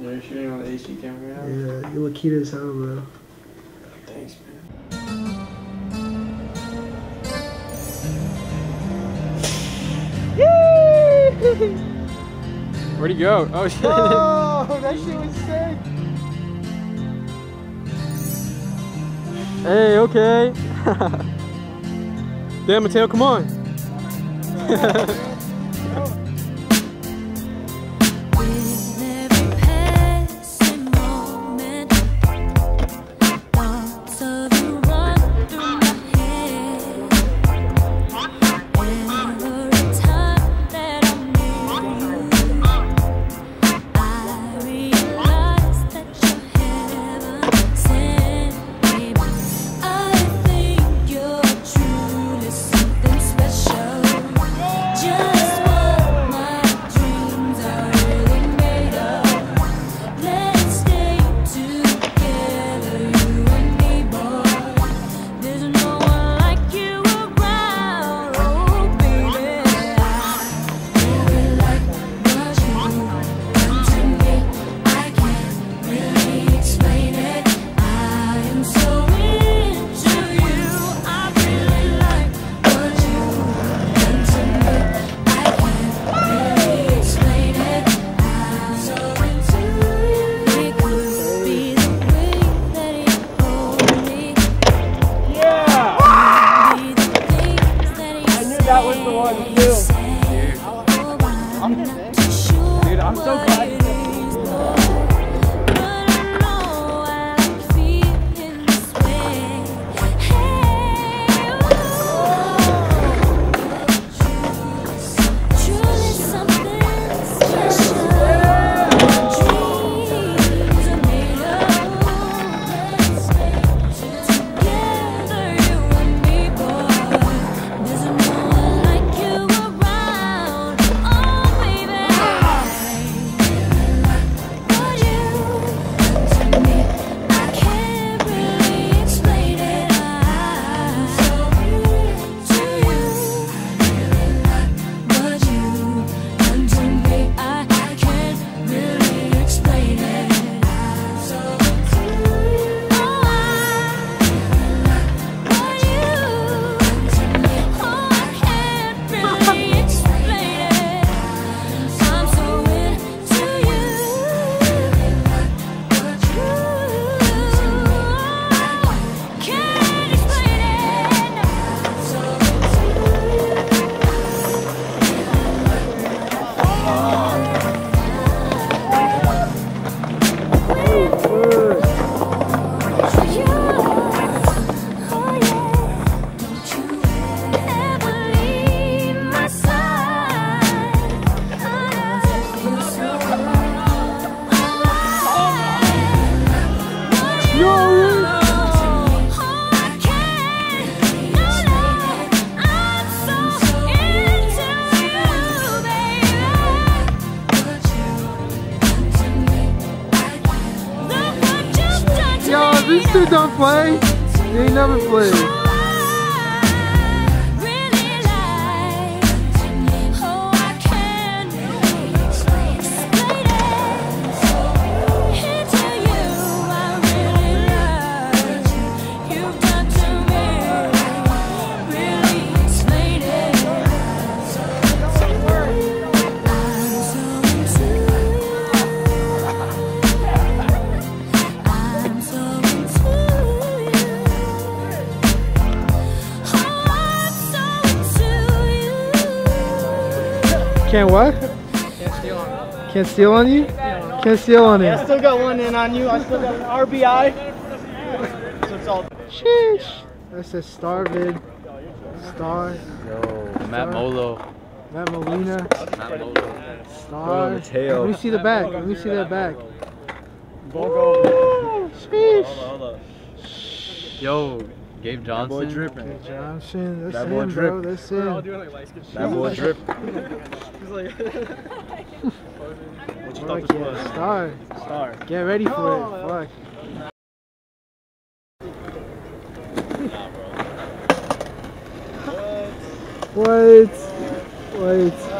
You're shooting on the AC camera right now? Yeah, you look cute as hell, bro. Thanks, man. Where'd he go? Oh shit. Oh, that shit was sick. Hey, okay. Damn, Mateo, come on. I'm so glad this dude don't play. He ain't never played. Can't what? Can't steal on you? Can't steal on you I still got one in on you. I still got an RBI. So it's all. Sheesh. That's a star vid. Star. Yo, Matt Molo. Matt Molina. Matt Molo. Star. Mateo. Let me see the back. Let me see that back. Bongo. Sheesh. Yo, Gabe Johnson. Okay, Johnson. That's That him, boy bro. drip. That's him. That boy drip. What you Fuck thought this was? Star. Star. Get ready for it. Fuck. What? What?